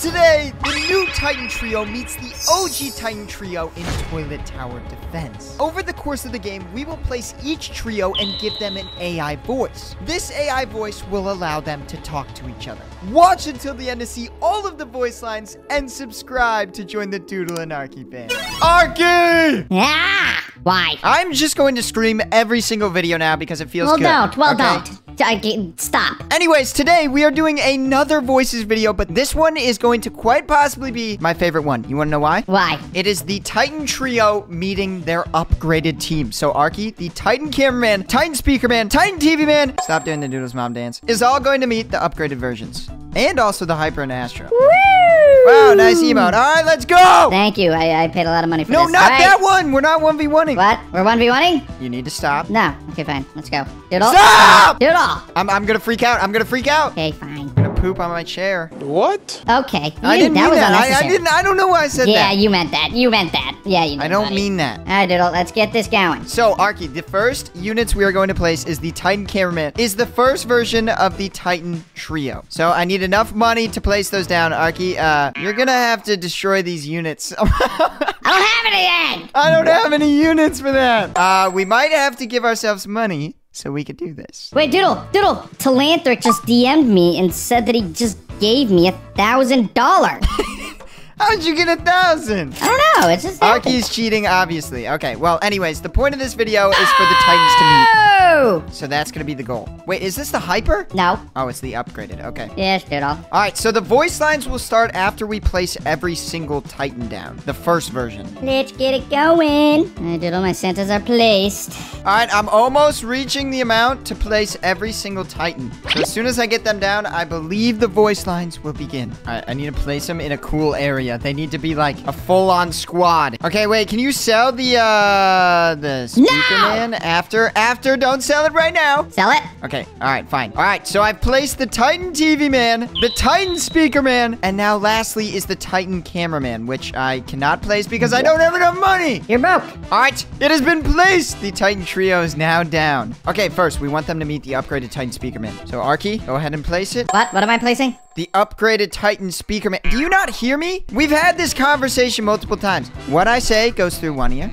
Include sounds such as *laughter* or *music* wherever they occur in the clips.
Today, the new Titan Trio meets the OG Titan Trio in Toilet Tower Defense. Over the course of the game, we will place each trio and give them an AI voice. This AI voice will allow them to talk to each other. Watch until the end to see all of the voice lines and subscribe to join the Doodle and Arkey band. Arkey! Ah! Why? I'm just going to scream every single video now because it feels Well, good. don't. Well, okay? don't. I, stop. Anyways, today we are doing another voices video, but this one is going to quite possibly be my favorite one. You want to know why? Why? It is the Titan Trio meeting their upgraded team. So Arkey, the Titan Cameraman, Titan Speaker Man, Titan TV Man, stop doing the Doodles Mom dance, is all going to meet the upgraded versions. And also the Hyper and Astro. Wow, nice emote. All right, let's go! Thank you. I, I paid a lot of money for No, this. No, not All right. that one. We're not 1v1ing. What? We're 1v1ing? You need to stop. No. Okay, fine. Let's go. Doodle. Stop! Doodle. I'm, I'm gonna freak out. I'm gonna freak out. Okay, fine. I'm gonna poop on my chair. What? Okay. I You- didn't that mean was that. I, I didn't. I don't know why I said yeah, that. Yeah, you meant that. You meant that. Yeah, you did. I don't buddy. mean that. All right, Doodle. Let's get this going. So, Arkey, the first units we are going to place is the Titan Cameraman. Is the first version of the Titan Trio. So, I need enough money to place those down. Arkey, uh, you're gonna have to destroy these units. *laughs* I don't have anything. I don't have any units for that. Uh, we might have to give ourselves money so we could do this. Wait, Doodle. Doodle. Telanthric just DM'd me and said that he just gave me a thousand dollars. *laughs* How'd you get a thousand? I don't know. It's just. Arkey's cheating, obviously. Okay, well, anyways, the point of this video is for the Titans to meet. *laughs* So that's gonna be the goal. Wait, is this the Hyper? No. Oh, it's the upgraded. Okay. Yes, Doodle. All right, so the voice lines will start after we place every single Titan down. The first version. Let's get it going. All right, Doodle. My Santas are placed. All right, I'm almost reaching the amount to place every single Titan. So as soon as I get them down, I believe the voice lines will begin. All right, I need to place them in a cool area. They need to be like a full-on squad. Okay, wait, can you sell the, uh, the speaker No! man after? After, don't sell it right now. Sell it. Okay, all right, fine. All right, so I've placed the Titan TV man, the Titan speaker man, and now lastly is the Titan cameraman, which I cannot place because I don't have enough money. You're broke. All right, it has been placed. The Titan trio is now down. Okay, first, we want them to meet the upgraded Titan speaker man. So, Arkey, go ahead and place it. What? What am I placing? The upgraded Titan speaker man. Do you not hear me? We've had this conversation multiple times. What I say goes through one ear,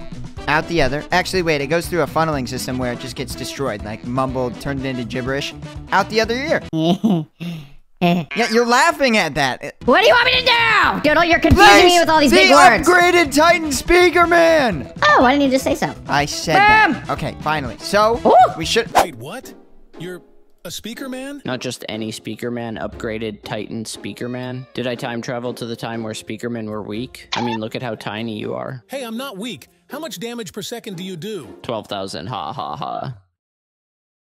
out the other. Actually, wait, it goes through a funneling system where it just gets destroyed, like mumbled, turned into gibberish, out the other ear. *laughs* Yeah, you're laughing at that. What do you want me to do? Doodle, you're confusing me with all these the big words. upgraded Titan speaker man. Oh, why didn't you just say so? I said Bam! that. Okay, finally. So, Ooh. we should... Wait, what? You're a speaker man? Not just any speaker man, upgraded Titan speaker man. Did I time travel to the time where speakermen were weak? I mean, look at how tiny you are. Hey, I'm not weak. How much damage per second do you do? 12,000, ha ha ha.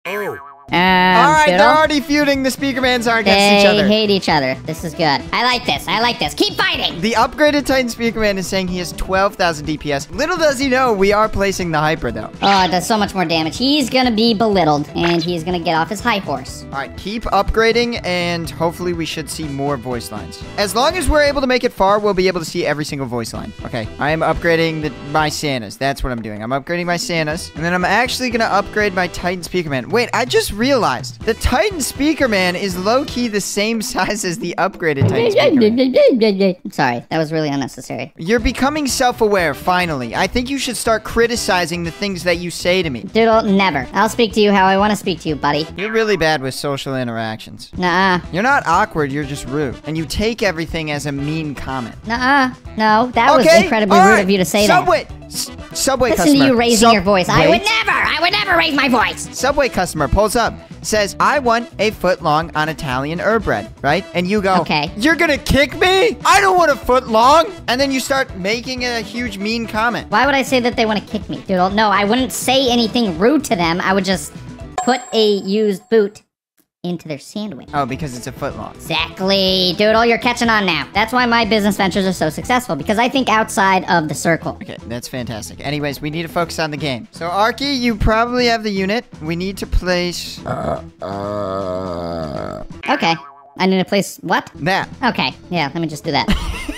Oh, All right, they're already feuding. The speaker mans are against they each other. They hate each other. This is good. I like this. I like this. Keep fighting. The upgraded Titan Speaker Man is saying he has 12,000 DPS. Little does he know, we are placing the Hyper, though. Oh, it does so much more damage. He's gonna be belittled, and he's gonna get off his high horse. All right, keep upgrading, and hopefully we should see more voice lines. As long as we're able to make it far, we'll be able to see every single voice line. Okay, I am upgrading the, my Santas. That's what I'm doing. I'm upgrading my Santas, and then I'm actually going to upgrade my Titan Speaker Man. Wait, I just realized the Titan Speaker Man is low-key the same size as the upgraded Titan Speaker Man. Sorry, that was really unnecessary. You're becoming self-aware, finally. I think you should start criticizing the things that you say to me. Doodle, never. I'll speak to you how I want to speak to you, buddy. You're really bad with social interactions. Nah. -uh. You're not awkward, you're just rude. And you take everything as a mean comment. Nah. -uh. No, that was incredibly rude of you to say Subway. S- Subway that. Listen customer. to you raising Sub- your voice. I would never. Would never raise my voice. Subway customer pulls up, says, I want a foot long on Italian herb bread, right? And you go, Okay. You're gonna kick me? I don't want a foot long. And then you start making a huge mean comment. Why would I say that they want to kick me, Doodle? No, I wouldn't say anything rude to them. I would just put a used boot into their sandwich. Oh, because it's a foot long. Exactly. Doodle, you're catching on now. That's why my business ventures are so successful, because I think outside of the circle. Okay, that's fantastic. Anyways, we need to focus on the game. So, Arkey, you probably have the unit. We need to place uh, uh, Okay. I need to place what? that. Okay. Yeah, let me just do that. *laughs*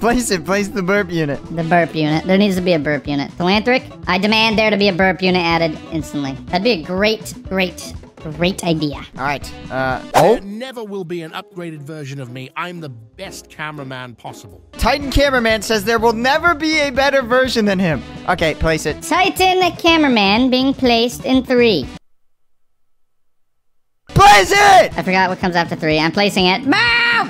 Place it. Place the burp unit. the burp unit. There needs to be a burp unit. Telanthric, I demand there to be a burp unit added instantly. That'd be a great, great Great idea. All right. Uh, There never will be an upgraded version of me. I'm the best cameraman possible. Titan Cameraman says there will never be a better version than him. Okay, place it. Titan cameraman being placed in three. Place it! I forgot what comes after three. I'm placing it. Move! I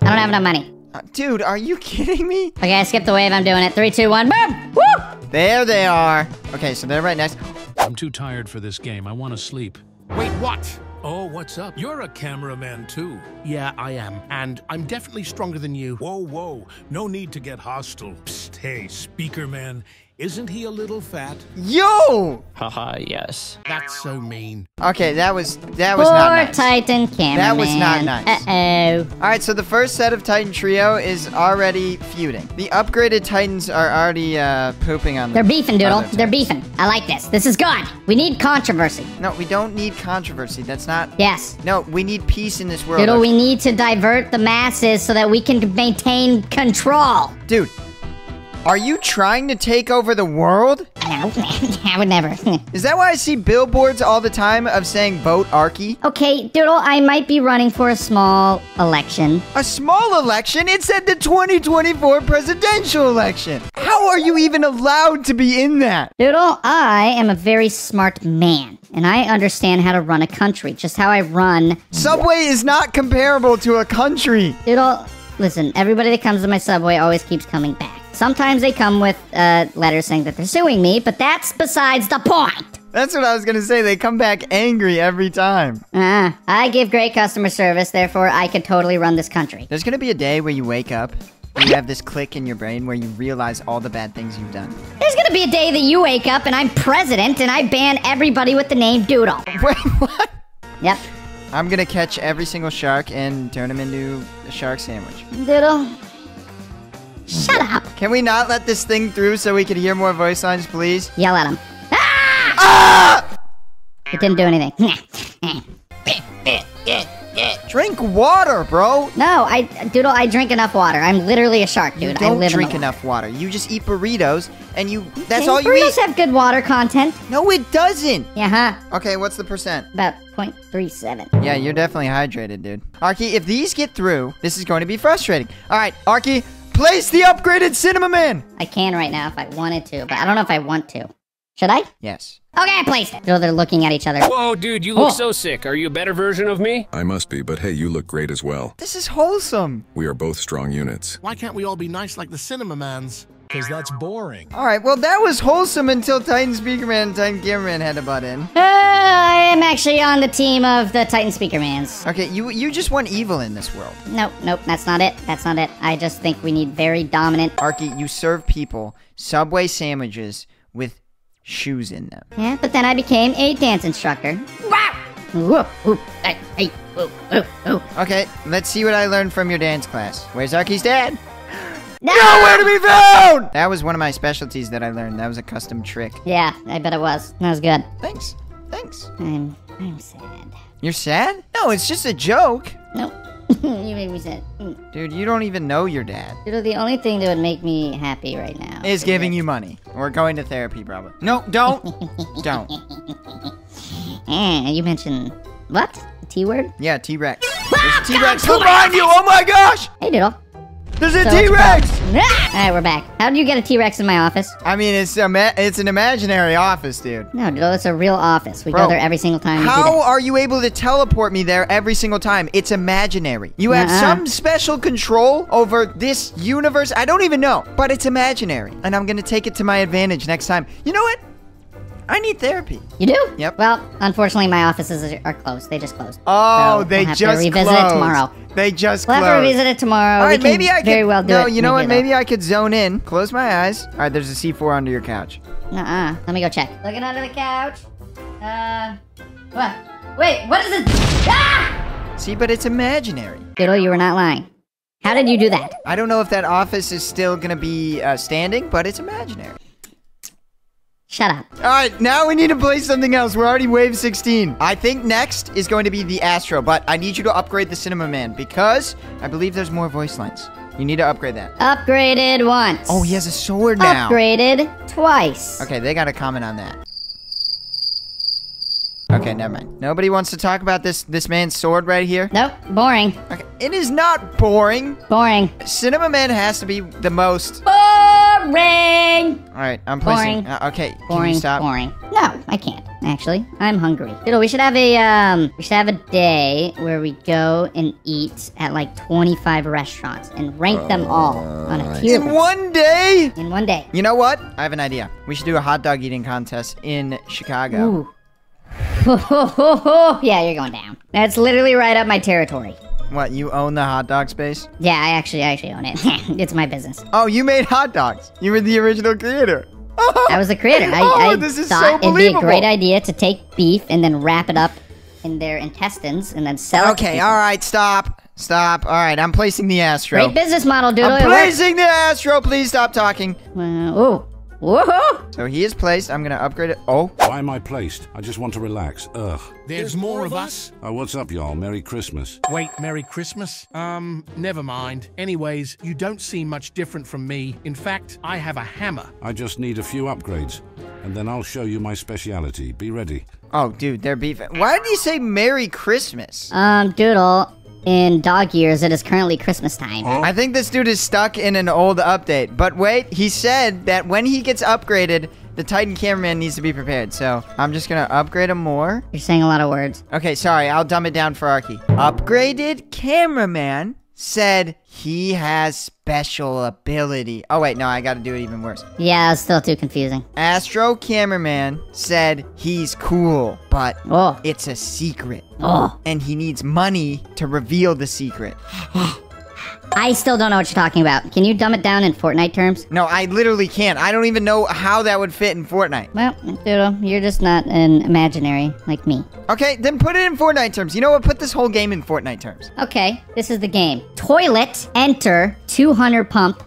don't have enough money. Uh, dude, are you *laughs* kidding me? Okay, I skipped the wave. I'm doing it. Three, two, one. Boom! Woo! There they are. Okay, so they're right next. I'm too tired for this game. I want to sleep. Wait, what? Oh, what's up? You're a cameraman too. Yeah, I am. And I'm definitely stronger than you. Whoa, whoa. No need to get hostile. Psst, hey, speaker man. Isn't he a little fat? Yo! Haha, yes. That's so mean. Okay, that was that was Poor not nice. Titan cameraman. That was not nice. Uh-oh. All right, so the first set of Titan trio is already feuding. The upgraded Titans are already uh, pooping on They're beefing, Doodle. They're beefing. I like this. This is good. We need controversy. No, we don't need controversy. That's not. Yes. No, we need peace in this world. Doodle, we need to divert the masses so that we can maintain control. Dude, are you trying to take over the world? No, *laughs* I would never. *laughs* Is that why I see billboards all the time of saying vote Arkey? okay, Doodle, I might be running for a small election. A small election? It said the 2024 presidential election. How are you even allowed to be in that? Doodle, I am a very smart man, and I understand how to run a country, just how I run. Subway is not comparable to a country. Doodle, listen, everybody that comes to my subway always keeps coming back. Sometimes they come with uh, letters saying that they're suing me, but that's besides the point. That's what I was gonna say. They come back angry every time. Uh, I give great customer service, therefore I could totally run this country. There's gonna be a day where you wake up and you have this click in your brain where you realize all the bad things you've done. There's gonna be a day that you wake up and I'm president and I ban everybody with the name Doodle. *laughs* Wait, what? Yep. I'm gonna catch every single shark and turn him into a shark sandwich. Doodle. Shut up. Can we not let this thing through so we can hear more voice lines, please? Yell at him. Ah! Ah! It didn't do anything. *laughs* Drink water, bro. no, I Doodle, I drink enough water. I'm literally a shark, dude. You I don't live drink in enough water. You just eat burritos, and you. That's Okay, all you burritos eat. have good water content. No, it doesn't. Yeah, huh? Okay, what's the percent? About 0.37. Yeah, you're definitely hydrated, dude. Arkey, if these get through, this is going to be frustrating. All right, Arkey, place the upgraded Cinema Man. I can right now if I wanted to, but I don't know if I want to. Should I? Yes. Okay, I placed it. So they're looking at each other. Whoa, dude, you look Oh. so sick. Are you a better version of me? I must be, but hey, you look great as well. This is wholesome. We are both strong units. Why can't we all be nice like the cinema mans? Because that's boring. All right, well, that was wholesome until Titan Speaker Man and Titan Cameraman had to butt in. Uh, I am actually on the team of the Titan Speaker Mans. Okay, you you just want evil in this world. Nope, nope, that's not it. That's not it. I just think we need very dominant. Arkey, you serve people Subway sandwiches with shoes in them. Yeah, but then I became a dance instructor. Wow! Okay, let's see what I learned from your dance class. Where's Arkey's dad? No! Nowhere to be found! That was one of my specialties that I learned. That was a custom trick. Yeah, I bet it was. That was good. Thanks. Thanks. I'm, I'm sad. You're sad? No, it's just a joke. Nope. *laughs* you made me sad. Mm. Dude, you don't even know your dad. You know, the only thing that would make me happy right now Is giving you money. Or going to therapy, probably. No, *laughs* don't. don't. Eh, you mentioned what? T word? Yeah, T-Rex. There's a T-Rex behind you! Oh my gosh! Hey, Doodle. There's a So T-Rex! Ah! *laughs* All right, we're back. How did you get a T-Rex in my office? I mean, it's a ma- it's an imaginary office, dude. No, no, it's a real office. We Bro, go there every single time How are you able to teleport me there every single time? It's imaginary. You have Nuh-uh. some special control over this universe. I don't even know, but it's imaginary. And I'm gonna take it to my advantage next time. You know what? I need therapy. You do? Yep. Well, unfortunately, my offices are, are closed. They just closed. Oh, So they we'll have just to revisit closed. it tomorrow. They just We'll have to revisit it tomorrow. All right, maybe I very well do no, it. you know what? maybe I could zone in, close my eyes. All right, there's a C4 under your couch. Nuh-uh. Let me go check. Looking under the couch. Uh, what? Wait, what is it? Ah! See, but it's imaginary. Doodle, you were not lying. How did you do that? I don't know if that office is still gonna be uh, standing, but it's imaginary. Shut up. All right, now we need to play something else. We're already wave 16. I think next is going to be the Astro, but I need you to upgrade the Cinema Man because I believe there's more voice lines. You need to upgrade that. Upgraded once. Oh, he has a sword now. Upgraded twice. Okay, they got to comment on that. Okay, never mind. Nobody wants to talk about this this man's sword right here. Nope, boring. Okay, it is not boring. Boring. Cinema Man has to be the most. Boring! All right, I'm placing. Boring. Uh, okay, can Boring, you stop? boring. No, I can't. Actually, I'm hungry. Diddle, we should have a um, we should have a day where we go and eat at like 25 restaurants and rank them all on a tier In list one day. in one day. You know what? I have an idea. We should do a hot dog eating contest in Chicago. Ooh. *laughs* yeah, you're going down. That's literally right up my territory. What? You own the hot dog space? Yeah, I actually, I actually own it. *laughs* it's my business. Oh, you made hot dogs. You were the original creator. *laughs* I was the creator. I, Oh, I this is so thought it'd be a great idea to take beef and then wrap it up in their intestines and then sell it. Okay, all right, stop. Stop. All right, I'm placing the Astro. Great business model, dude. I'm placing the Astro. Please stop talking. Uh, ooh. Woohoo! So he is placed. I'm gonna upgrade it. Oh, Why am I placed? I just want to relax. Ugh. There's, more of us? Oh, what's up, y'all? Merry Christmas. Wait, Merry Christmas? Um, never mind. Anyways, you don't seem much different from me. In fact, I have a hammer. I just need a few upgrades, and then I'll show you my speciality. Be ready. oh, dude, they're beefing. Why did you say Merry Christmas? Um, Doodle, in dog years, it is currently Christmas time. I think this dude is stuck in an old update. But wait, he said that when he gets upgraded, the Titan cameraman needs to be prepared. So I'm just gonna upgrade him more. You're saying a lot of words. Okay, sorry, I'll dumb it down for Arkey. Upgraded cameraman said he has special ability. Oh wait, no, I gotta do it even worse. Yeah, it's still too confusing. Astro cameraman said he's cool, but Oh. it's a secret. Oh. And he needs money to reveal the secret. *gasps* *gasps* *gasps* I still don't know what you're talking about. Can you dumb it down in Fortnite terms? No, I literally can't. I don't even know how that would fit in Fortnite. Well, Doodle, you're just not an imaginary like me. Okay, then put it in Fortnite terms. You know what? Put this whole game in Fortnite terms. Okay, this is the game. Toilet, enter, 200 pump,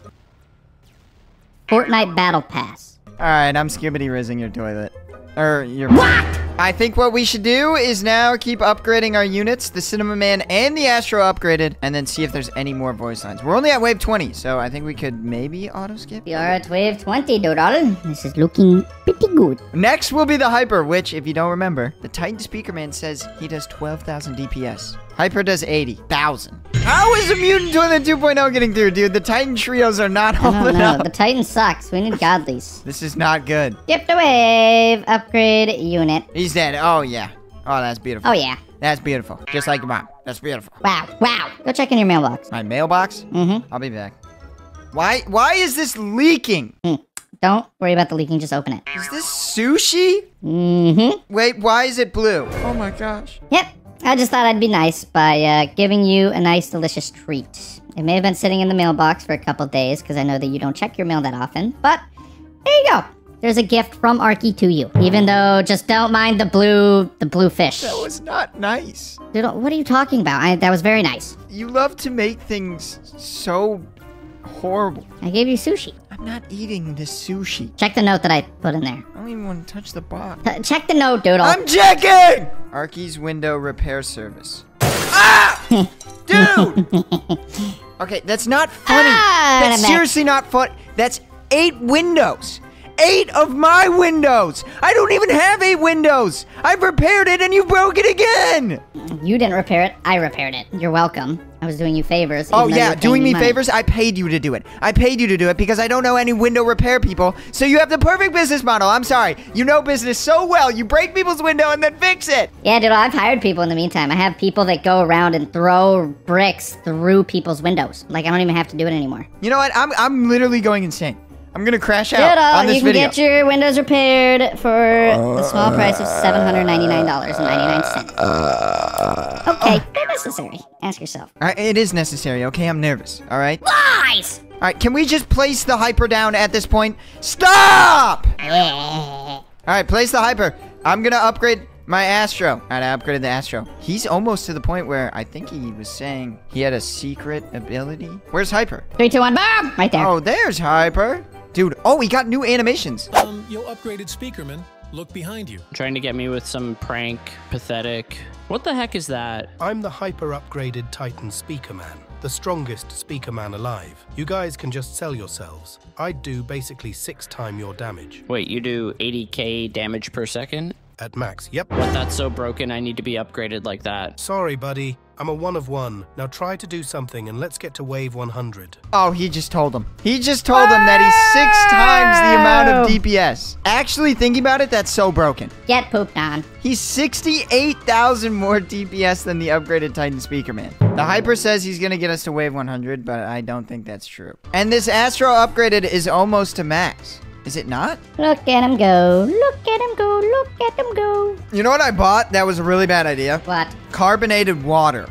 Fortnite Battle Pass. All right, I'm skibidi rizzing your toilet. Or your. What? I think what we should do is now keep upgrading our units, the Cinema Man and the Astro upgraded, and then see if there's any more voice lines. We're only at wave 20, so I think we could maybe auto skip. You're at wave 20, Doodle. This is looking pretty good. Next will be the Hyper, which, if you don't remember, the Titan Speaker Man says he does 12,000 DPS. Hyper does 80,000. How is a Mutant Toilet 2.0 getting through, dude? The Titan trios are not I don't holding know. up. The Titan sucks. We need godlies. This is not good. Gift the wave. Upgrade unit. He's dead. Oh, yeah. Oh, that's beautiful. Oh, yeah. That's beautiful. Just like your mom. That's beautiful. Wow. Wow. Go check in your mailbox. My mailbox? Mm-hmm. I'll be back. Why why is this leaking? Don't worry about the leaking. Just open it. Is this sushi? Mm-hmm. Wait, why is it blue? Oh my gosh. Yep. I just thought I'd be nice by uh, giving you a nice, delicious treat. It may have been sitting in the mailbox for a couple days because I know that you don't check your mail that often. But there you go. There's a gift from Arkey to you. Even though, just don't mind the blue, the blue fish. That was not nice. Dude, what are you talking about? I, that was very nice. You love to make things so horrible. I gave you sushi. I'm not eating the sushi. Check the note that I put in there. I don't even want to touch the box. T- check the note, Doodle. I'm checking! Arkey's window repair service. Ah! *laughs* Dude! *laughs* Okay, that's not funny. Ah, that's seriously not fun. That's eight windows. Eight of my windows. I don't even have eight windows. I've repaired it and you broke it again. You didn't repair it. I repaired it. You're welcome. I was doing you favors. Oh even though you yeah, doing me money. favors. I paid you to do it. I paid you to do it because I don't know any window repair people. So you have the perfect business model. I'm sorry. You know business so well. You break people's window and then fix it. Yeah, dude, I've hired people in the meantime. I have people that go around and throw bricks through people's windows. Like, I don't even have to do it anymore. You know what? I'm I'm literally going insane. I'm gonna crash out Dude, on oh, this you can video. get your windows repaired for the uh, small price of $799.99. Uh, okay, not necessary. Ask yourself. All right, it is necessary. Okay, I'm nervous. All right. Lies! All right, can we just place the hyper down at this point? Stop! *laughs* All right, place the hyper. I'm gonna upgrade my Astro. All right, I upgraded the Astro. He's almost to the point where I think he was saying he had a secret ability. Where's Hyper? Three, two, one, boom! Right there. Oh, there's Hyper. Dude, oh, he got new animations. Um, yo upgraded speakerman. Look behind you. Trying to get me with some prank, pathetic. What the heck is that? I'm the hyper upgraded Titan Speaker Man, the strongest speaker man alive. You guys can just sell yourselves. I'd do basically six time your damage. Wait, you do 80k damage per second? At max, yep. But that's so broken, I need to be upgraded like that. Sorry, buddy. I'm a one of one. Now try to do something and let's get to wave 100. Oh, he just told him. He just told him that he's six times the amount of DPS. Actually, thinking about it, that's so broken. Get pooped on. He's 68,000 more DPS than the upgraded Titan Speaker Man. The Hyper says he's going to get us to wave 100, but I don't think that's true. And this Astro upgraded is almost to max. Is it not? Look at him go. Look at him go. Look at him go. You know what I bought? That was a really bad idea. What? Carbonated water.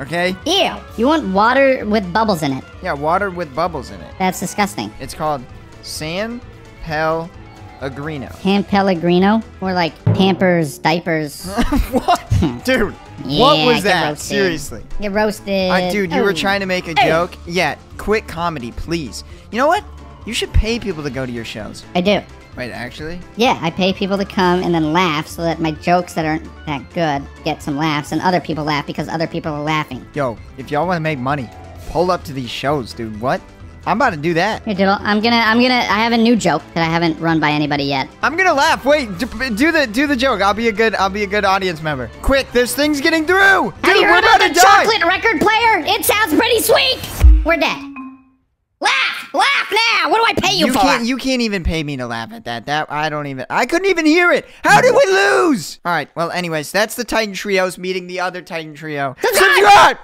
Okay? Ew. You want water with bubbles in it. Yeah, water with bubbles in it. That's disgusting. It's called San Pellegrino. Ham Pellegrino? Or like Pampers, diapers. *laughs* what? Dude, Yeah, what was that? roasted. Seriously. Get roasted. Uh, dude, you were Oh. trying to make a joke? Yeah, quit comedy, please. You know what? You should pay people to go to your shows. I do. Wait, actually? Yeah, I pay people to come and then laugh so that my jokes that aren't that good get some laughs and other people laugh because other people are laughing. Yo, if y'all want to make money, pull up to these shows, dude. What? I'm about to do that. Here, Diddle, I'm gonna, I'm gonna, I have a new joke that I haven't run by anybody yet. I'm gonna laugh. Wait, do the do the joke. I'll be a good I'll be a good audience member. Quick, this thing's getting through. Dude, Have you we're heard about the die. chocolate record player? It sounds pretty sweet. We're dead. Laugh, now. What do I pay you, You for? can't you can't even pay me to laugh at that. That I don't even I couldn't even hear it. How did we lose? All right. Well, anyways, that's the Titan Trios meeting the other Titan Trio. Subscribe! Subscribe!